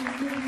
Merci.